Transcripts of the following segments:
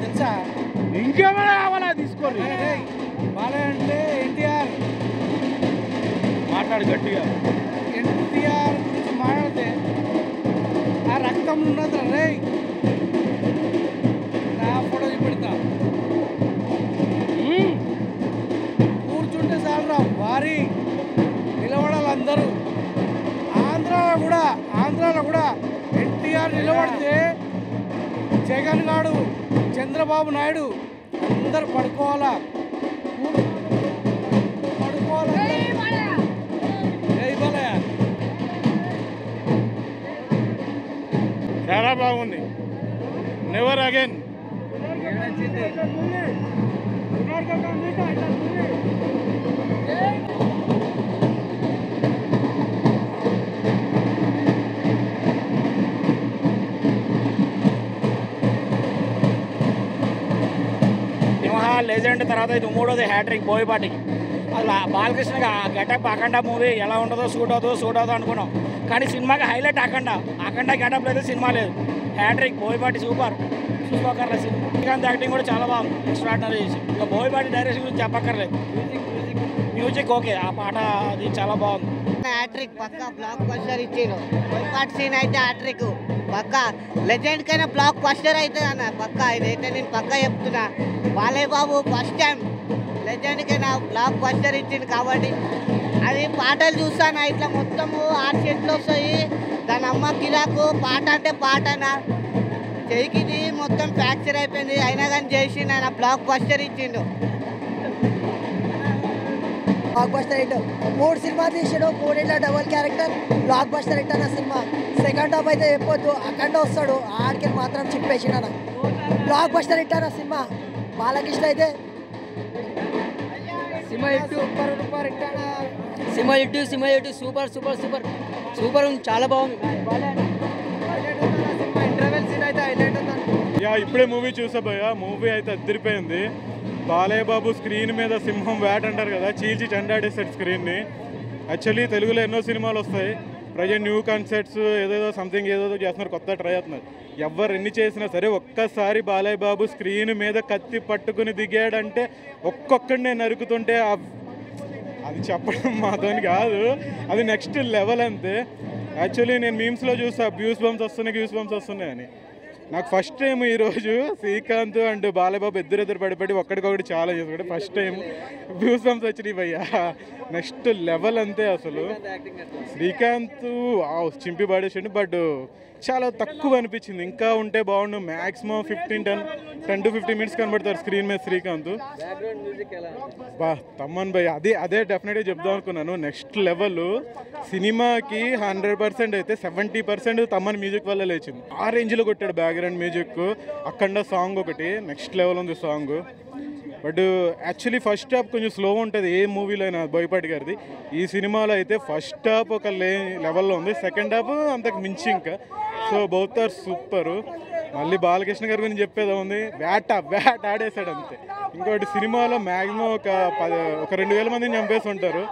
తెలుసా? ఇంకేమైనా కావాలా తీసుకోండి బాలయ్య అంటే ఎన్టీఆర్. మాట్లాడు గట్టిగా. ఎన్టీఆర్ గురించి మాట్లాడితే ఆ రక్తం ఉన్నది రే నా ఫోటో చూపెడతా. మ్మ్. కూర్చుంటే చాలరా వారి నిలబడాలి అందరూ ఆంధ్రాలో కూడా ఆంధ్రాలో కూడా ఎన్టీఆర్ నిలబడితే జగన్ గాడు చంద్రబాబు నాయుడు అందరు పడుకోవాలా? పడుకోవాలా? చాలా బాగుంది. నెవర్ అగైన్ సింహ లెజెండ్ తర్వాత ఇది మూడోది హ్యాట్రిక్ బోయపాటికి అసలు బాలకృష్ణ బాలకృష్ణకి ఆ గెటప్ అఖండ మూవీ ఎలా ఉంటుందో సూట్ అవుతుందో సూట్ అవుతుందో అనుకున్నాం. కానీ సినిమాకి హైలైట్ అఖండ అఖండ గెటప్ లేదు సినిమా లేదు. Hattrick Boyapati super. చూసుకోకర్లేదు సినిమా. శ్రీకాంత్ యాక్టింగ్ కూడా చాలా బాగుంది. ఎక్స్ట్రాడినరీ చేసి. ఇంకా బోయపాటి డైరెక్షన్ గురించి చెప్పక్కర్లేదు మ్యూజిక్ ఓకే ఆ పాట అది చాలా బాగుంది. హ్యాట్రిక్ పక్క బ్లాక్ బస్టర్ ఇచ్చిండు బోయపాటి సీన్ అయితే హ్యాట్రిక్. పక్క లెజెండ్ కైనా బ్లాక్ బస్టర్ అవుతుంది అన్న. పక్క ఇదైతే నేను పక్క చెప్తున్నా. Balayya Babu first time Legend కైనా బ్లాక్ బస్టర్ ఇచ్చిండు కాబట్టి. అది పాటలు చూస్తాను ఇట్లా మొత్తము ఆరు చెట్లు వస్తాయి. దాని అమ్మ గిరాకు పాట అంటే పాటనా చెయ్యికి మొత్తం ఫ్రాక్చర్ అయిపోయింది. అయినా కానీ చేసి ఆయన బ్లాక్ బస్టర్ ఇచ్చిండు. బ్లాక్ బస్టర్ హిట్ మూడు సినిమా తీసాడు. మూడింట్లో double character blockbuster hit అన్న సినిమా. సెకండ్ హాఫ్ అయితే చెప్పొద్దు. అఖండ వస్తాడు. ఆడికి మాత్రం చిప్పేసిండు అన్న. బ్లాక్ బస్టర్ హిట్ అన్న సినిమా. బాలకృష్ణ అయితే సినిమా ఇటు సూపర్ సూపర్ ఇట్టానా సినిమా ఇటు సినిమా ఇటు సూపర్ సూపర్ సూపర్. సూపర్ ఉంది. చాలా బాగుంది. సినిమా ఇంటర్వెల్ సీన్ అయితే హైలైట్ అవుతుంది. యా ఇప్పుడే మూవీ చూసా భయ్య. మూవీ అయితే అద్దరిపోయింది. బాలయ్యబాబు స్క్రీన్ మీద సింహం వేట అంటారు కదా చీల్చి చెండాడేసాడు స్క్రీన్ని యాక్చువల్లీ తెలుగులో ఎన్నో సినిమాలు వస్తాయి. ప్రజెంట్ న్యూ కాన్సెప్ట్స్ ఏదేదో సంథింగ్ ఏదేదో చేస్తున్నారు కొత్త ట్రై అవుతున్నారు ఎవరు ఎన్ని చేసినా సరే ఒక్కసారి బాలయ్య బాబు స్క్రీన్ మీద కత్తి పట్టుకుని దిగాడంటే ఒక్కొక్కడినే నరుకుతుంటే అది చెప్పడం మాతోని కాదు. అది నెక్స్ట్ లెవెల్ అంతే. యాక్చువల్లీ నేను మీమ్స్లో చూసా బ్యూస్ బంప్స్ వస్తున్నాయి గ్యూస్ బంప్స్ వస్తున్నాయి అని. నాకు ఫస్ట్ టైం ఈరోజు శ్రీకాంత్ అండ్ బాలబాబు ఇద్దరు ఇద్దరు పడిపడి ఒక్కడికొకటి చాలా చేసుకుంటే ఫస్ట్ టైం బ్యూస్ బంప్స్ వచ్చినాయి భయ్యా. నెక్స్ట్ లెవెల్ అంతే అసలు. శ్రీకాంత్ వావ్, చింపి పడేసిండు బట్ చాలా తక్కువ అనిపించింది. ఇంకా ఉంటే బాగుండు. Maximum fifteen ten ten to fifteen minutes కనబడతారు స్క్రీన్ మీద శ్రీకాంత్. బా తమ్మన్ భయ్ అదే అదే డెఫినెట్గా చెప్దాం అనుకున్నాను. నెక్స్ట్ లెవెల్ సినిమాకి హండ్రెడ్ పర్సెంట్ అయితే సెవెంటీ పర్సెంట్ తమ్మన్ మ్యూజిక్ వల్ల లేచింది. ఆ రేంజ్లో కొట్టాడు బ్యాక్గ్రౌండ్ మ్యూజిక్ అఖండ సాంగ్ ఒకటి నెక్స్ట్ లెవెల్ ఉంది song but actually first half కొంచెం స్లో ఉంటుంది ఏ మూవీలో అయినా బోయపాటి గారిది. ఈ సినిమాలో అయితే ఫస్ట్ హాఫ్ ఒక లే లెవెల్లో ఉంది. సెకండ్ హాఫ్ అంతకు మించి ఇంకా. సో బౌత్ ఆర్ సూపర్ మళ్ళీ బాలకృష్ణ గారి గురించి చెప్పేది ఉంది వేట వేట ఆడేశాడు అంతే. ఇంకోటి సినిమాలో మ్యాక్సిమం ఒక పది ఒక రెండు వేల మందిని చంపేసి ఉంటారు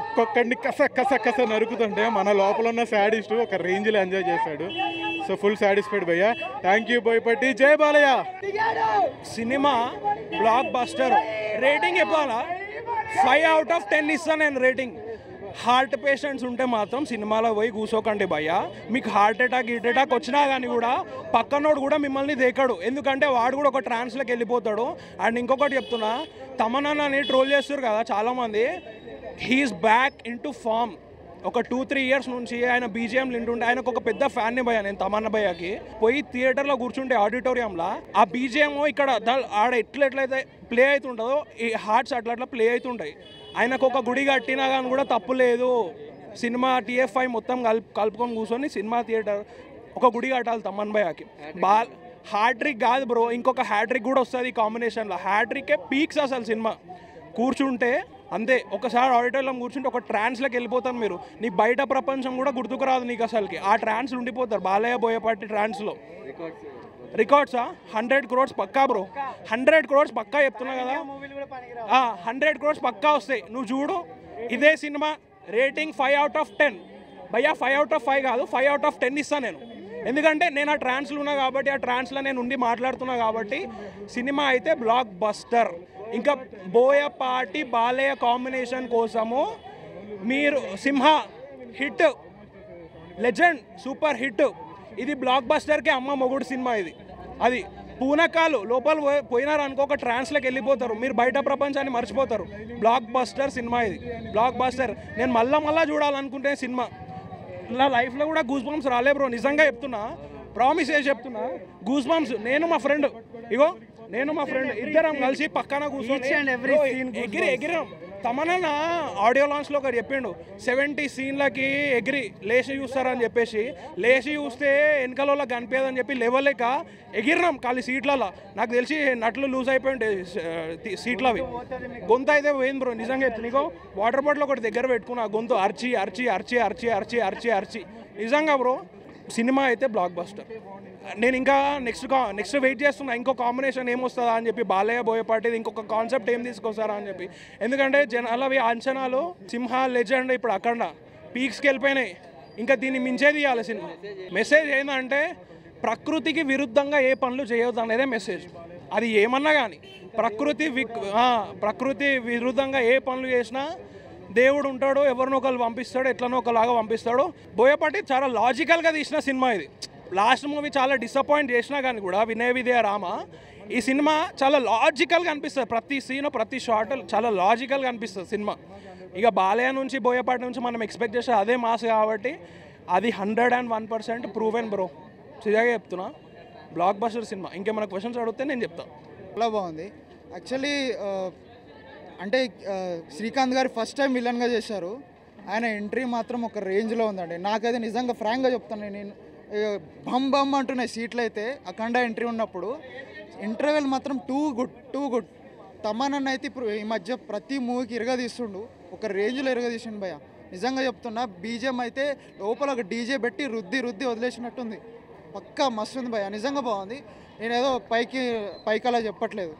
ఒక్కొక్కడిని కస కస కస నరుకుతుంటే మన లోపల ఉన్న శాడిస్ట్ ఒక రేంజ్లో ఎంజాయ్ చేశాడు. సో ఫుల్ సాటిస్ఫైడ్ భయ్య. థ్యాంక్ యూ బోయపట్టి జై బాలయ్య. సినిమా బ్లాక్ బస్టర్ రేటింగ్ చెప్పాలా ఫైవ్ అవుట్ ఆఫ్ టెన్ ఇస్తాను నేను రేటింగ్ హార్ట్ పేషెంట్స్ ఉంటే మాత్రం సినిమాలో పోయి కూసోకండి భయ్య. మీకు హార్ట్ అటాక్ హార్ట్ అటాక్ వచ్చినా కానీ కూడా పక్కనోడు కూడా మిమ్మల్ని దేకడు. ఎందుకంటే వాడు కూడా ఒక ట్రాన్స్లోకి వెళ్ళిపోతాడు. అండ్ ఇంకొకటి చెప్తున్నా తమనని ట్రోల్ చేస్తారు కదా చాలామంది. He's back in to form ఒక టూ త్రీ ఇయర్స్ నుంచి ఆయన బీజిఎం వింటుంటే ఆయనకు ఒక పెద్ద ఫ్యాన్ని భయ్య నేను తమన్న భయ్యకి. పోయి థియేటర్లో కూర్చుంటే ఆడిటోరియంలో ఆ బీజిఎం ఇక్కడ ఆడ ఎట్లా ఎట్లయితే ప్లే అవుతుంటుందో ఈ హార్ట్స్ అట్లా అట్లా ప్లే అవుతుంటాయి ఆయనకు ఒక గుడి కట్టినా కానీ కూడా తప్పు లేదు. సినిమా టీఎఫ్ఐ మొత్తం కలుపు కలుపుకొని కూర్చొని సినిమా థియేటర్ ఒక గుడి కట్టాలి తమ్మన్ భయ్యకి. బాల్ హ్యాట్రిక్ కాదు బ్రో ఇంకొక హ్యాట్రిక్ కూడా వస్తుంది ఈ కాంబినేషన్లో. హ్యాట్రికే పీక్స్ అసలు సినిమా. కూర్చుంటే అంతే ఒకసారి ఆడిటోరియం కూర్చుంటే ఒక ట్రాన్స్లోకి వెళ్ళిపోతారు మీరు. నీ బయట ప్రపంచం కూడా గుర్తుకు రాదు నీకు అసలుకి. ఆ ట్రాన్స్ ఉండిపోతారు బాలయ్య బోయపాటి ట్రాన్స్లో. రికార్డ్సా హండ్రెడ్ క్రోడ్స్ పక్కా బ్రో. హండ్రెడ్ క్రోడ్స్ పక్కా చెప్తున్నా కదా. హండ్రెడ్ క్రోడ్స్ పక్కా వస్తాయి. నువ్వు చూడు ఇదే cinema rating five out of ten. భయ్యా ఫైవ్ అవుట్ ఆఫ్ ఫైవ్ కాదు ఫైవ్ అవుట్ ఆఫ్ టెన్ ఇస్తాను నేను. ఎందుకంటే నేను ఆ ట్రాన్స్లో ఉన్నా కాబట్టి ఆ ట్రాన్స్లో నేను ఉండి మాట్లాడుతున్నా కాబట్టి సినిమా అయితే బ్లాక్ బస్టర్ ఇంకా బోయపాటి బాలయ్య కాంబినేషన్ కోసము మీరు Simha hit Legend super hit. ఇది బ్లాక్ బస్టర్కి అమ్మ మొగుడు సినిమా ఇది. అది పూనకాలు లోపల పోయినారు అనుకో ఒక ట్రాన్స్లోకి వెళ్ళిపోతారు. మీరు బయట ప్రపంచాన్ని మర్చిపోతారు. బ్లాక్ బస్టర్ సినిమా ఇది. బ్లాక్ బస్టర్ నేను మళ్ళా మళ్ళా చూడాలనుకుంటే సినిమా. నా లైఫ్లో కూడా గూస్ బంప్స్ రాలే బ్రో నిజంగా చెప్తున్నా. ప్రామిస్ చేసి చెప్తున్నా. గూస్ బంప్స్ నేను మా ఫ్రెండ్ ఇగో నేను మా ఫ్రెండ్ ఇద్దరం కలిసి పక్కన కూర్చొని ఎగిరి ఎగిరాం. తమనన్న ఆడియో లాంచ్లో ఒకటి చెప్పిండు సెవెంటీ సీన్లకి ఎగిరి లేచి చూస్తారని చెప్పేసి లేచి చూస్తే వెనకాల కనిపించదని చెప్పి లేవలేక ఎగిరినాం ఖాళీ సీట్లలో నాకు తెలిసి నట్లు లూజ్ అయిపోయింది సీట్లు అవి గొంతు అయితే పోయింది బ్రో నిజంగా నీకో. వాటర్ బాటిల్ ఒకటి దగ్గర పెట్టుకున్నా గొంతు అర్చి అర్చి అర్చి అర్చి అర్చి అర్చి అర్చి. నిజంగా బ్రో సినిమా అయితే బ్లాక్ బస్టర్ నేను ఇంకా నెక్స్ట్ నెక్స్ట్ వెయిట్ చేస్తున్నా ఇంకో కాంబినేషన్ ఏమొస్తుందా అని చెప్పి బాలయ్య బోయపాటిది ఇంకొక కాన్సెప్ట్ ఏం తీసుకొస్తారా అని చెప్పి. ఎందుకంటే జనాలవి అంచనాలు సింహ లెజెండ్ ఇప్పుడు అక్కడ పీక్స్కి వెళ్ళిపోయినాయి. ఇంకా దీన్ని మించేది ఇవ్వాలి సినిమా. మెసేజ్ ఏంటంటే ప్రకృతికి విరుద్ధంగా ఏ పనులు చేయొద్దు అనేదే మెసేజ్ అది ఏమన్నా కానీ ప్రకృతి విక్ ప్రకృతి విరుద్ధంగా ఏ పనులు చేసినా దేవుడు ఉంటాడు ఎవరినో ఒకరు పంపిస్తాడో ఎట్లనో ఒకలాగా పంపిస్తాడు బోయపాటి చాలా లాజికల్గా తీసిన సినిమా ఇది. లాస్ట్ మూవీ చాలా డిసప్పాయింట్ చేసినా కానీ కూడా వినయ విదయ రామ ఈ సినిమా చాలా లాజికల్గా అనిపిస్తుంది. ప్రతి సీన్ ప్రతి షాట్ చాలా లాజికల్గా అనిపిస్తుంది సినిమా. ఇక బాలయ్య నుంచి బోయపాటి నుంచి మనం ఎక్స్పెక్ట్ చేసే అదే మాస్ కాబట్టి అది hundred and one percent proven bro సిజాగా చెప్తున్నా. Blockbuster cinema. ఇంకేమైనా క్వశ్చన్స్ అడిగితే నేను చెప్తాను చాలా బాగుంది. యాక్చువల్లీ అంటే శ్రీకాంత్ గారు ఫస్ట్ టైం విలన్గా చేశారు. ఆయన ఎంట్రీ మాత్రం ఒక రేంజ్లో ఉందండి. నాకైతే నిజంగా ఫ్రాంక్గా చెప్తాను నేను బమ్ బమ్ అంటున్నాయి సీట్లు అయితే అఖండ ఎంట్రీ ఉన్నప్పుడు ఇంటర్వెల్ మాత్రం టూ గుడ్ టూ గుడ్ తమనన్న అయితే ఇప్పుడు ఈ మధ్య ప్రతి మూవీకి ఇరగదీస్తుండు. ఒక రేంజ్లో ఇరగదీసిండు భయ నిజంగా చెప్తున్నా బీజేం అయితే లోపల ఒక డీజే పెట్టి రుద్ది రుద్ది వదిలేసినట్టుంది. పక్కా మస్తు ఉంది భయ నిజంగా బాగుంది. నేను ఏదో పైకి పైకి అలా చెప్పట్లేదు.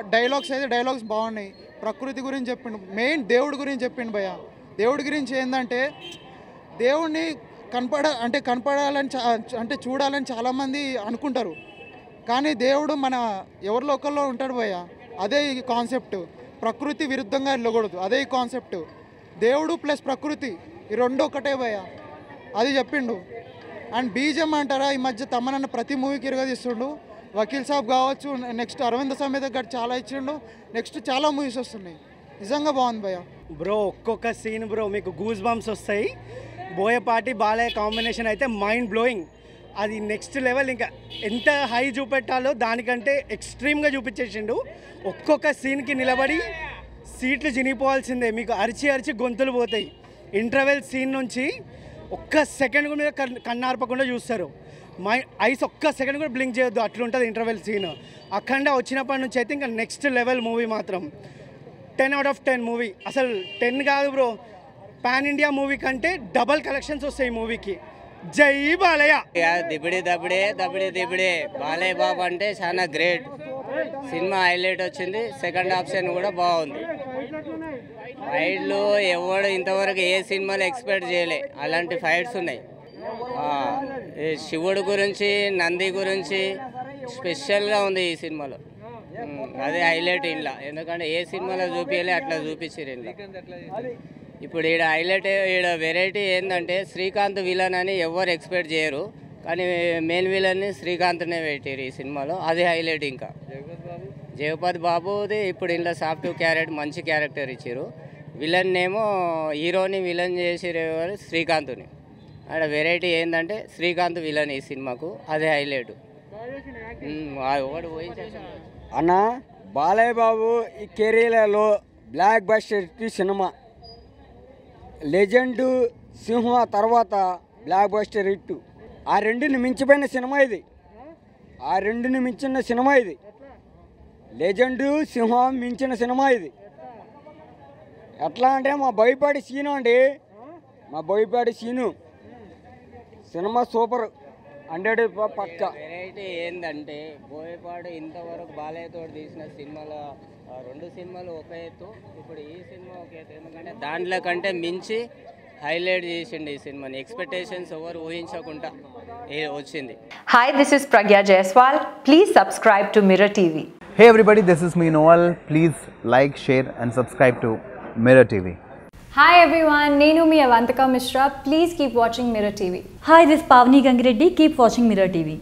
డైలాగ్స్ అయితే డైలాగ్స్ బాగున్నాయి. ప్రకృతి గురించి చెప్పిండు. మెయిన్ దేవుడి గురించి చెప్పిండు భయ దేవుడి గురించి ఏంటంటే దేవుడిని కనపడ అంటే కనపడాలని అంటే చూడాలని చాలామంది అనుకుంటారు. కానీ దేవుడు మన ఎవరిలో ఒకరిలో ఉంటాడు భయ్య? అదే ఈ కాన్సెప్ట్. ప్రకృతి విరుద్ధంగా వెళ్ళకూడదు. అదే ఈ కాన్సెప్ట్. దేవుడు ప్లస్ ప్రకృతి ఈ రెండు ఒకటే భయ అది చెప్పిండు. అండ్ బీజం అంటారా? ఈ మధ్య తమ్మనన్న ప్రతి మూవీకి ఇరగదీస్తుండు. వకీల్ సాబ్ కావచ్చు నెక్స్ట్ అరవింద సమేత గారు చాలా ఇచ్చిండు. నెక్స్ట్ చాలా మూవీస్ వస్తున్నాయి. నిజంగా బాగుంది భయ బ్రో ఒక్కొక్క సీన్ బ్రో మీకు గూస్ బంప్స్ వస్తాయి. బోయపాటి బాలయ్య కాంబినేషన్ అయితే మైండ్ బ్లోయింగ్ అది నెక్స్ట్ లెవెల్ ఇంకా ఎంత హై చూపెట్టాలో దానికంటే ఎక్స్ట్రీమ్గా చూపించేసిండు. ఒక్కొక్క సీన్కి నిలబడి సీట్లు చినిగిపోవాల్సిందే. మీకు అరిచి అరిచి గొంతులు పోతాయి. ఇంటర్వెల్ సీన్ నుంచి ఒక్క సెకండ్ కూడా కన్- కన్నార్పకుండా చూస్తారు. మై ఐస్ ఒక్క సెకండ్ కూడా బ్లింక్ చేయొద్దు. అట్లుంటుంది ఇంటర్వెల్ సీన్ అఖండ వచ్చినప్పటి నుంచి అయితే ఇంకా నెక్స్ట్ లెవెల్ మూవీ మాత్రం. Ten out of ten movie అసలు టెన్ కాదు బ్రో పాన్ ఇండియా మూవీ కంటే డబల్ కలెక్షన్స్ వస్తాయి ఈ మూవీకి జై బాలయ్య. ఇక దిబిడి దబిడే దబిడి దిబిడే. బాలయ్య బాబు అంటే చాలా గ్రేట్ సినిమా హైలైట్ వచ్చింది. సెకండ్ ఆప్షన్ కూడా బాగుంది. ఫైట్లు ఎవడు ఇంతవరకు ఏ సినిమాలు ఎక్స్పెక్ట్ చేయలే. అలాంటి ఫైట్స్ ఉన్నాయి. శివుడు గురించి నంది గురించి స్పెషల్గా ఉంది ఈ సినిమాలో. అదే హైలైట్ ఇంట్లో ఎందుకంటే ఏ సినిమాలో చూపించలే అట్లా చూపించారు ఇంట్లో ఇప్పుడు ఈడ హైలైట్ ఈడ వెరైటీ ఏంటంటే శ్రీకాంత్ విలన్ అని ఎవరు ఎక్స్పెక్ట్ చేయరు. కానీ మెయిన్ విలన్ని శ్రీకాంత్నే పెట్టారు ఈ సినిమాలో. అది హైలైట్ ఇంకా. జగపతి బాబుది ఇప్పుడు ఇంట్లో సాఫ్ట్ క్యారెట్ మంచి క్యారెక్టర్ ఇచ్చారు విలన్ ఏమో హీరోని విలన్ చేసిరు శ్రీకాంత్ని. ఆడ వెరైటీ ఏంటంటే శ్రీకాంత్ విలన్ ఈ సినిమాకు. అదే హైలైట్ అన్న బాలయ్య బాబు ఈ కెరీర్లో blockbuster cinema. Legend Simha తర్వాత బ్లాక్ బస్టర్ హిట్. ఆ రెండుని మించిపోయిన సినిమా ఇది. ఆ రెండుని మించిన సినిమా ఇది. లెజెండ్ సింహ మించిన సినిమా ఇది. ఎట్లా అంటే మా బోయపాటి సీను అండి. మా Boyapati scene. Cinema super hundred పక్క వెరైటీ ఏంటంటే బోయపాడు ఇంతవరకు బాలయ్యతో తీసిన సినిమాల రెండు సినిమాలు ఒక ఎత్తు ఇప్పుడు ఈ సినిమా ఒక ఎత్తు ఎందుకంటే దాంట్లో కంటే మించి హైలైట్ చేసిండు ఈ సినిమాని ఎక్స్పెక్టేషన్స్ ఎవరు ఊహించకుండా ఏ వచ్చింది Hi, this is Pragya Jaiswal. Please subscribe to Mirror TV. Hey everybody, this is me Noel. Please like, share, and subscribe to Mirror TV. Hi everyone, Nenu mi Avantika Mishra. Please keep watching Mirror TV. Hi, this is Pavni Gangireddy. Keep watching Mirror TV.